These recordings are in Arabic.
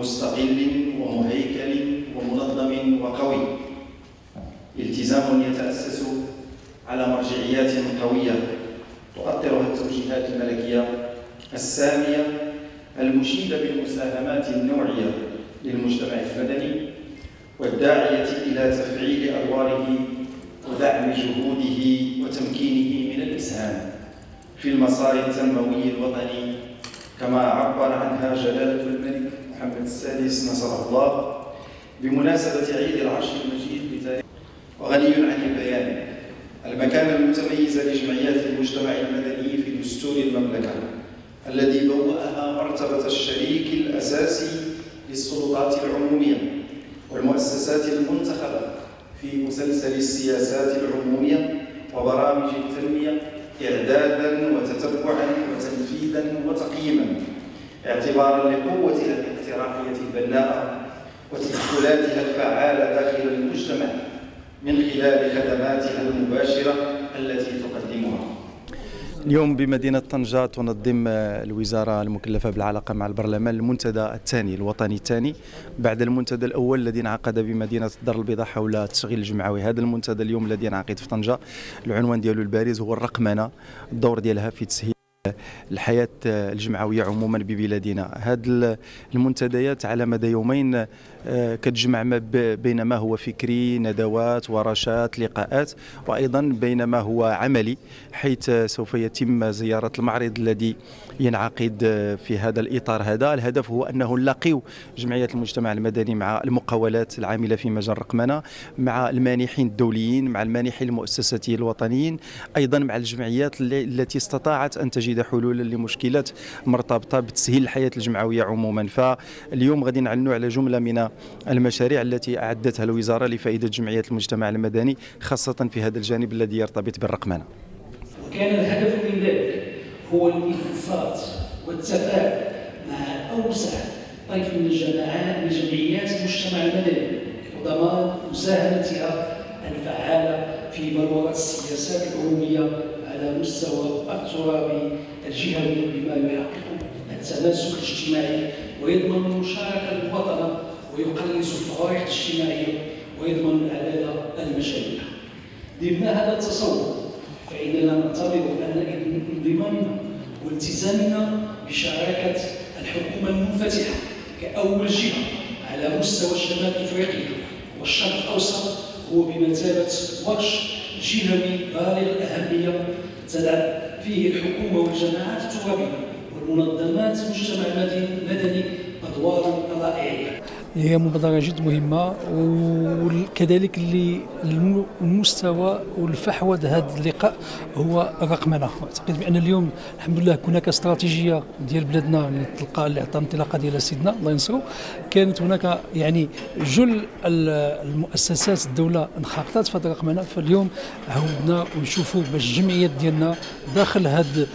مستقل ومهيكل ومنظم وقوي. التزام يتأسس على مرجعيات قوية تؤطرها التوجيهات الملكية السامية المشيدة بالمساهمات النوعية للمجتمع المدني والداعية إلى تفعيل أدواره ودعم جهوده وتمكينه من الإسهام في المسار التنموي الوطني كما عبر عنها جلالة الملك محمد السادس نصره الله بمناسبة عيد العرش المجيد بتاريخ وغني عن البيان. المكانة المتميزة لجمعيات المجتمع المدني في دستور المملكة الذي بوأها مرتبة الشريك الأساسي للسلطات العمومية والمؤسسات المنتخبة في مسلسل السياسات العمومية وبرامج التنمية إعدادا وتتبعا وتنفيذا وتقييما. اعتبارا لقوتها الاقتراحية البناءة وتدخلاتها الفعالة داخل المجتمع من خلال خدماتها المباشرة التي تقدمها. اليوم بمدينة طنجة تنظم الوزارة المكلفة بالعلاقة مع البرلمان المنتدى الثاني الوطني الثاني. بعد المنتدى الأول الذي انعقد بمدينة الدار البيضاء حول التشغيل الجمعوي هذا المنتدى اليوم الذي ينعقد في طنجة. العنوان ديالو البارز هو الرقمنة. الدور ديالها في تسهيل الحياة الجمعوية عموما ببلادنا. هذه المنتديات على مدى يومين آه، كتجمع ما بين ما هو فكري ندوات ورشات لقاءات وأيضا بين ما هو عملي حيث سوف يتم زيارة المعرض الذي ينعقد في هذا الإطار. هذا الهدف هو أنه نلاقيو جمعية المجتمع المدني مع المقاولات العاملة في مجال الرقمنة مع المانحين الدوليين مع المانحين المؤسساتيين الوطنيين أيضا مع الجمعيات التي استطاعت أن تجد حلولا لمشكلات مرتبطة بتسهيل الحياة الجمعوية عموما. فاليوم غادي نعلنوا على جملة من المشاريع التي أعدتها الوزارة لفائدة جمعية المجتمع المدني خاصة في هذا الجانب الذي يرتبط بالرقمنة. وكان الهدف من ذلك هو الانخفاض والتفاعل مع أوسع طيف من الجماعات من جمعيات المجتمع المدني وضمان مساهمتها الفعالة في بلورة السياسات العمومية على مستوى الترابي الجهوي بما يحقق التماسك الاجتماعي ويضمن المشاركة المواطنة ويقلص الفوائد الاجتماعية ويضمن العدالة المجالية ضمن هذا التصور فإننا نعتبر أن انضمامنا والتزامنا بشراكة الحكومة المنفتحة كأول جهة على مستوى الشمال الإفريقي والشرق الأوسط هو بمثابة ورش جهوي بالغ الأهمية تلعب فيه الحكومة والجماعات الترابية والمنظمات المجتمع المدني أدوارا رائعة. هي مبادرة جد مهمة وكذلك اللي المستوى والفحوى هذا اللقاء هو الرقمنة أعتقد بأن اليوم الحمد لله هناك استراتيجية ديال بلادنا اللي تلقى اللي عطى انطلاقة ديال سيدنا الله ينصرو. كانت هناك يعني جل المؤسسات الدولة انخرطت في هذه الرقمنة فاليوم عودنا ونشوفوا باش الجمعيات ديالنا داخل هذه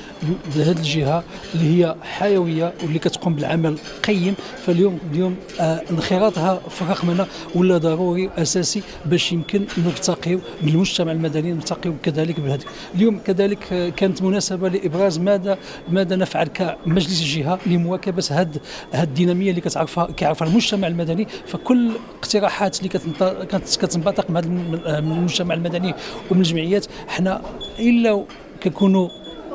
هذه الجهة اللي هي حيوية واللي كتقوم بالعمل قيم. فاليوم اليوم آه انخراطها في الرقمنه ولا ضروري أساسي باش يمكن نرتقيو بالمجتمع المدني نرتقيو كذلك بهذه. اليوم كذلك كانت مناسبة لإبراز ماذا ماذا نفعل كمجلس الجهة لمواكبة هذه هذه الدينامية اللي كتعرفها كيعرفها المجتمع المدني. فكل اقتراحات اللي كانت كتنبثق من المجتمع المدني ومن الجمعيات حنا إلا كنكونوا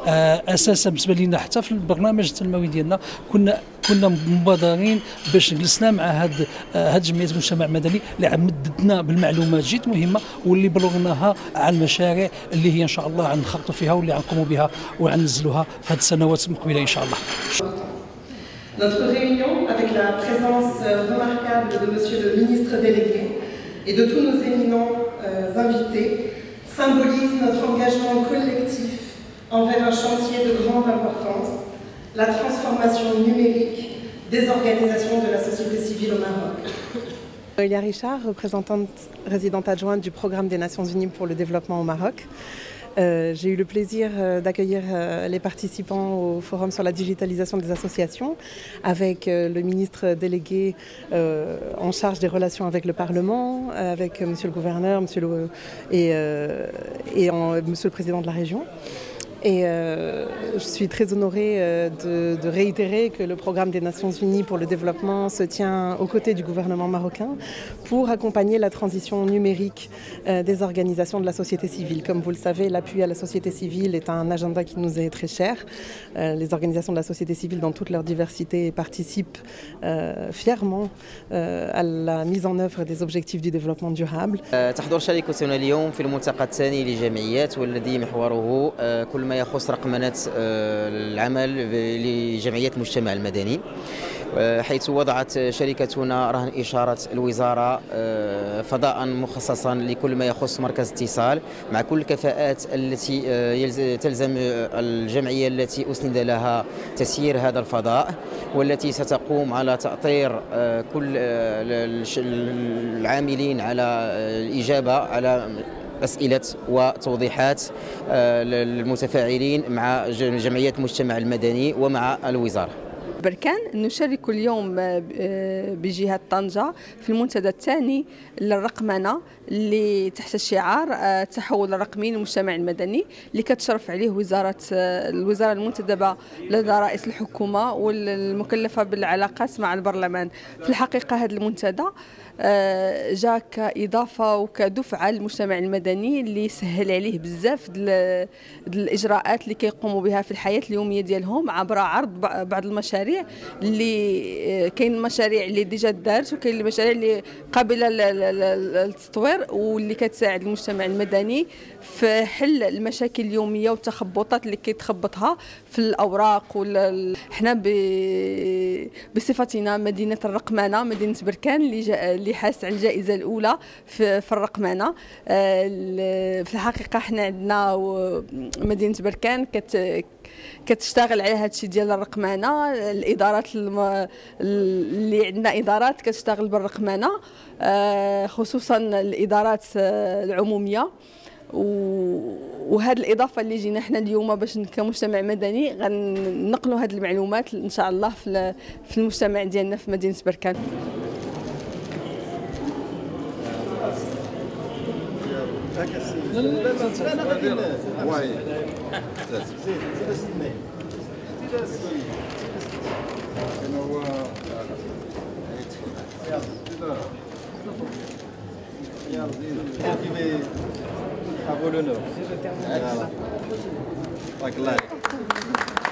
آه، أساسا بالنسبة لنا حتى في البرنامج التنموي ديالنا كنا كنا مبادرين باش جلسنا مع هاد هاد جمعية المجتمع المدني اللي مددنا بالمعلومات جد مهمة واللي بلغناها على المشاريع اللي هي إن شاء الله غنخرطوا فيها واللي غنقوموا بها وغنزلوها في هذه السنوات المقبلة إن شاء الله. Notre réunion, avec la présence remarquable de Monsieur le ministre délégué et de tous nos éminents euh, invités, symbolise notre engagement collectif envers un chantier de grande importance, la transformation numérique des organisations de la société civile au Maroc. Elia Richard, représentante résidente adjointe du Programme des Nations Unies pour le développement au Maroc. Euh, j'ai eu le plaisir euh, d'accueillir euh, les participants au forum sur la digitalisation des associations avec le ministre délégué en charge des relations avec le Parlement, avec monsieur le gouverneur et, et monsieur le président de la région. Et euh, je suis très honorée euh, de, réitérer que le programme des Nations Unies pour le développement se tient aux côtés du gouvernement marocain pour accompagner la transition numérique euh, des organisations de la société civile. Comme vous le savez, l'appui à la société civile est un agenda qui nous est très cher. Les organisations de la société civile dans toute leur diversité participent fièrement à la mise en œuvre des objectifs du développement durable. ما يخص رقمنة آه، العمل لجمعيات المجتمع المدني. آه، حيث وضعت شركتنا رهن إشارة الوزارة آه، فضاء مخصصا لكل ما يخص مركز اتصال مع كل الكفاءات التي تلزم الجمعية التي أسند لها تسيير هذا الفضاء والتي ستقوم على تأطير كل العاملين على الإجابة على أسئلة وتوضيحات للمتفاعلين مع جمعيات المجتمع المدني ومع الوزارة. بركان نشارك اليوم بجهة طنجة في المنتدى الثاني للرقمنة اللي تحت الشعار التحول الرقمي للمجتمع المدني اللي كتشرف عليه وزارة الوزارة المنتدبة لدى رئيس الحكومة والمكلفة بالعلاقات مع البرلمان. في الحقيقة هذا المنتدى آه، جاء كإضافة وكدفعة للمجتمع المدني اللي سهل عليه بزاف الإجراءات اللي كيقوموا بها في الحياة اليومية ديالهم عبر عرض بعض المشاريع اللي آه، كاين مشاريع اللي ديجا دارت وكاين المشاريع اللي قابلة للتطوير واللي كتساعد المجتمع المدني في حل المشاكل اليومية والتخبطات اللي كيتخبطها في الأوراق وال... حنا. بصفتنا مدينة الرقمنة مدينة بركان اللي. اللي حاس على الجائزة الأولى في, في الرقمنه آه، في الحقيقة إحنا عندنا مدينة بركان كت كتشتغل على هذا الشيء ديال الرقمنه الإدارات الم... اللي عندنا إدارات كتشتغل بالرقمنه آه، خصوصا الإدارات آه، العمومية. وهذه الإضافة اللي جينا إحنا اليوم باش كمجتمع مدني غنقلوا هذه المعلومات إن شاء الله في المجتمع ديالنا في مدينة بركان. لا لا Bravo le Nord. Like.